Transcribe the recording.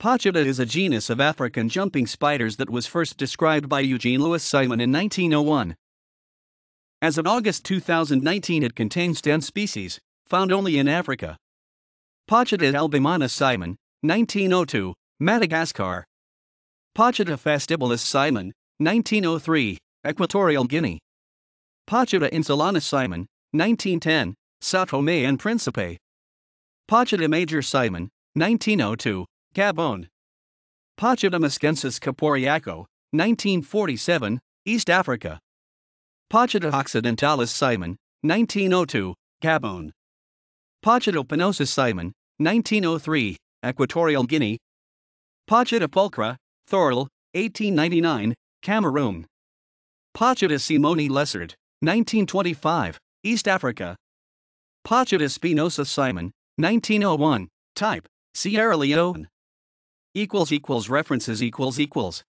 Pochyta is a genus of African jumping spiders that was first described by Eugène Louis Simon in 1901. As of August 2019, it contains 10 species, found only in Africa. Pochyta albimana Simon, 1902, Madagascar. Pochyta fastibilis Simon, 1903, Equatorial Guinea. Pochyta insulanus Simon, 1910, Sao Tome and Principe. Pochyta major Simon, 1902, Gabon. Pochyta moschensis Caporiacco, 1947, East Africa. Pochyta occidentalis Simon, 1902, Gabon. Pochyta pinosus Simon, 1903, Equatorial Guinea. Pochyta pulchra, Thorell, 1899, Cameroon. Pochyta simoni Lessert, 1925, East Africa. Pochyta spinosa Simon, 1901, type, Sierra Leone. References equals equals